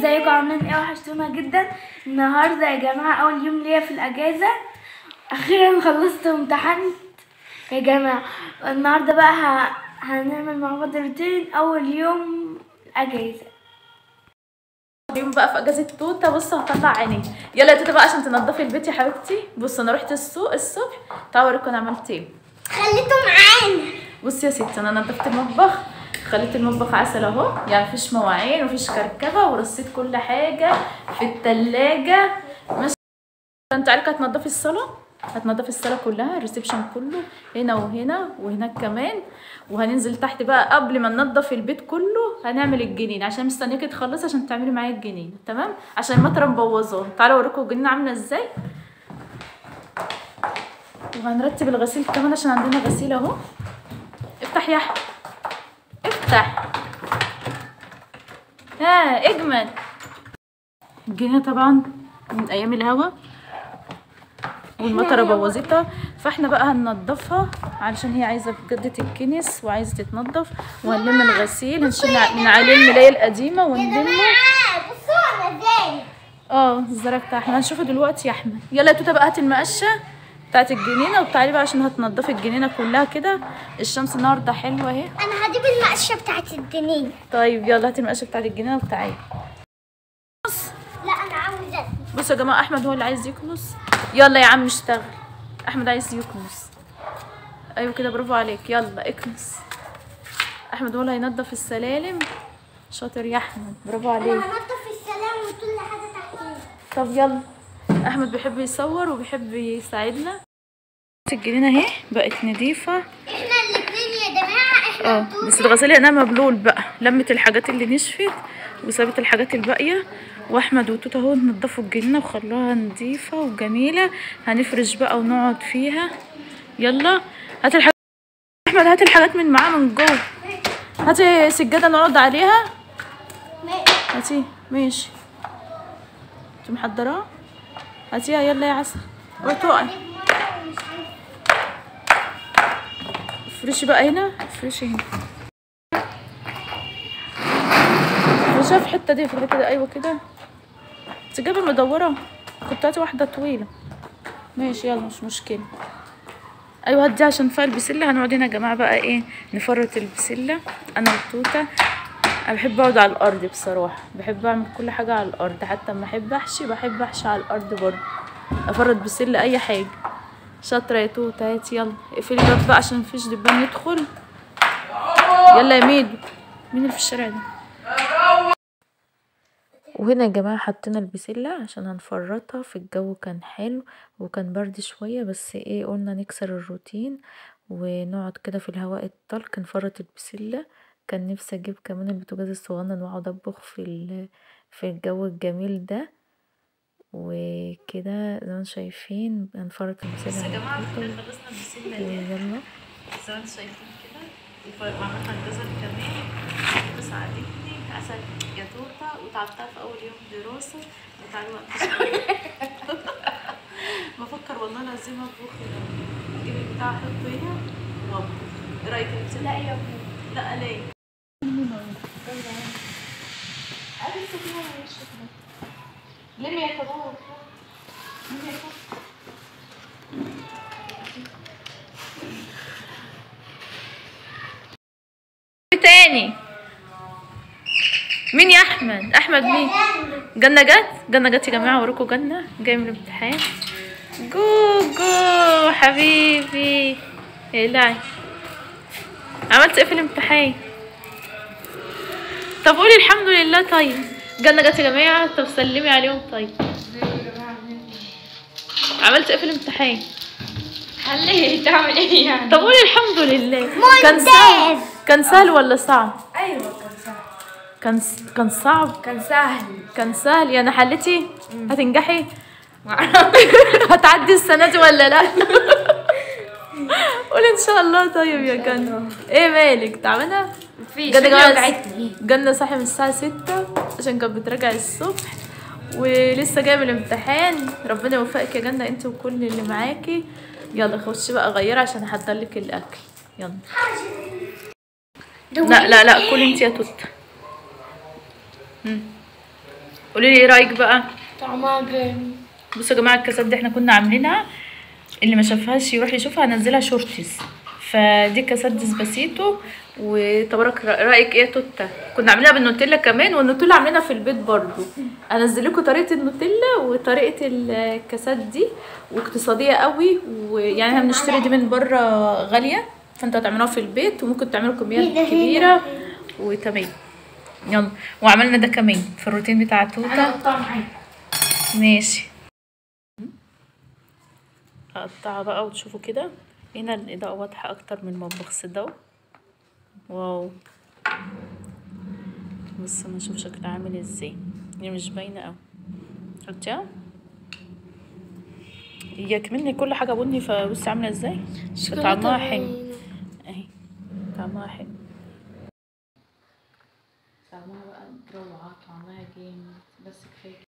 ازيكم؟ عاملين إيه؟ وحشتونا جدا. النهارده يا جماعة أول يوم ليا في الأجازة. أخيرا خلصت وامتحنت يا جماعة النهارده بقى ه... هنعمل مع بعض روتين أول يوم أجازة. اليوم بقى في أجازة توتة. بصوا هطلع عيني. يلا يا توتة بقى عشان تنضفي البيت يا حبيبتي. بصوا أنا رحت السوق الصبح. تعالوا أوريكم أنا عملت إيه. خليته معانا بصي يا ستي أنا نضفت المطبخ. خليت المطبخ عسل اهو. يعني مفيش مواعين ومفيش كركبة ورصيت كل حاجة في التلاجة. مش انت عارفه هتنضفي الصالة؟ هتنضفي الصالة كلها الريسبشن كله هنا وهنا وهناك كمان. وهننزل تحت بقى قبل ما ننضف البيت كله هنعمل الجنين. عشان مستنياكي تخلصي عشان تعملي معايا الجنين. تمام؟ عشان المطره مبوظاه تعالوا اوريكم الجنين عاملة إزاي. وهنرتب الغسيل كمان عشان عندنا غسيل اهو. افتح يا احمد افتح ها اجمل الجنينه طبعا من أيام الهوا والمطرة بوظتها. فإحنا بقى هننضفها علشان هي عايزة بجد تتكنس وعايزة تتنضف. وهنلم الغسيل هنشيل من عليه الملاية القديمة ونلمه بصوا أنا إزاي. آه الزرع بتاع احمد هنشوفه دلوقتي يا أحمد. يلا يا توتة بقى هاتي المقشة. بتاعت الجنينة وتعالي بقى عشان هتنضفي الجنينة كلها كده. الشمس النهارده حلوة اهي. أنا هجيب المقشة بتاعت الجنين طيب يلا هاتي المقشة بتاعت الجنينة وتعالي لا أنا عاوزة بصوا يا جماعة أحمد هو اللي عايز يكنس. يلا يا عم اشتغل. أحمد عايز يكنس. أيوه كده برافو عليك. يلا اكنس. أحمد هو اللي هينضف السلالم. شاطر يا أحمد برافو عليك. هنضف السلام وكل حاجة تحتيه طب يلا. أحمد بيحب يصور وبيحب يساعدنا. الجنينه اهي بقت نضيفه إحنا الاثنين يا جماعة إحنا آه بس الغسالة هنا مبلول بقى. لمت الحاجات اللي نشفت وسابت الحاجات الباقية. وأحمد وتوتا أهو نضفوا الجنينة وخلوها نضيفة وجميلة. هنفرش بقى ونقعد فيها. يلا هات الحاجات أحمد هات الحاجات من معاه من جوه. هاتي سجادة نقعد عليها. هاتي ماشي. انت محضراه؟ هاتيها يلا يا عسل. اوعي تقعي افرشي بقى هنا افرشي هنا. افرشيها في الحتة دي في الحته دي أيوه كده. انت جايبه مدوره كنت هاتي واحدة طويلة. ماشي يلا مش مشكلة. أيوه هدي عشان فيها البسلة. هنقعد هنا يا جماعة بقى إيه نفرط البسلة. أنا والتوتة. أنا بحب أقعد على الأرض بصراحة. بحب أعمل كل حاجة على الأرض. حتى لما أحب أحشي بحب أحشي على الأرض برضه. افرط بسلة أي حاجة. شاطرة يا توتة هاتي يلا. اقفلي الباب بقى عشان مفيش دبان يدخل. يلا يا ميدو. مين اللي في الشارع ده؟ وهنا يا جماعة حطينا البسلة عشان هنفرطها. في الجو كان حلو وكان برد شوية بس إيه قلنا نكسر الروتين ونقعد كده في الهواء الطلق نفرط البسلة. كان نفسي أجيب كمان البوتاجاز الصغنن وأقعد أطبخ في ال- في الجو الجميل ده. وكده زي ما أنتم شايفين هنفرط البسلة يا جماعة هنحطه إحنا خلصنا البسله دي ويلا زي ما أنتم شايفين كده وف- وعملنا الجزر كمان بس ساعدتني عسل يا توته وتعبتها في أول يوم دراسة. وتعالوا بقى بفكر والله العظيم أطبخ أجيب البتاع أحطه هنا وأطبخ. إيه رأيك؟ يا بسله؟ لا يا لا ليه؟ يا كبار تاني؟ مين يا أحمد؟ أحمد مين؟ جنة جت جنة جت يا جماعة وراكم جنة جاي من الامتحان. جوجو حبيبي. العي عملت إيه في الامتحان؟ طب قولي الحمد لله طيب. جنة جت يا جماعة طب سلمي عليهم طيب. عملت إيه في الامتحان؟ خليه تعمل إيه يعني؟ طب قولي الحمد لله. كان سهل كان سهل ولا صعب؟ أيوه كان سهل. كان كان صعب؟ كان سهل. كان سهل. يعني حلتي؟ هتنجحي؟ هتعدي السنة دي ولا لأ؟ قولي إن شاء الله. طيب يا جنة. إيه مالك؟ تعبانة؟ في جنة صاحية من الساعة ستة. عشان كانت بتراجع الصبح ولسه جاية من الامتحان. ربنا يوفقك يا جنة انت وكل اللي معاكي. يلا خشي بقى غيري عشان احضر لك الأكل. يلا. لا لا لا كل انت يا توت. مم. قولي لي إيه رأيك بقى؟ طعمها جامد. بصوا يا جماعة الكاسات دي إحنا كنا عاملينها اللي ما شافهاش يروح يشوفها هنزلها Shorts فدي كاسات Despacito وتبارك را- رأيك إيه يا توتا كنا عاملينها بالنوتيلا كمان والنوتيلا عاملينها في البيت برضو. انزل لكم طريقة النوتيلا وطريقة الكاسات دي واقتصادية قوي ويعني إحنا بنشتري دي من بره غالية فانتوا هتعملوها في البيت وممكن تعملوا كميات كبيرة. وتمام. يلا. وعملنا ده كمان في الروتين بتاع توتا ماشي. اقطعها بقى وتشوفوا كده. هنا الإضاءة واضحة أكتر من المطبخ صدقوا واو. بص أنا أشوف شكلها عامل إزاي. هي مش باينة أوي. شفتيها؟ هي كمان كل حاجة بني فبص عاملة إزاي؟ طعمها حلو. أهي. طعمها حلو. طعمها بقى روعة طعمها جامد. بس كفاية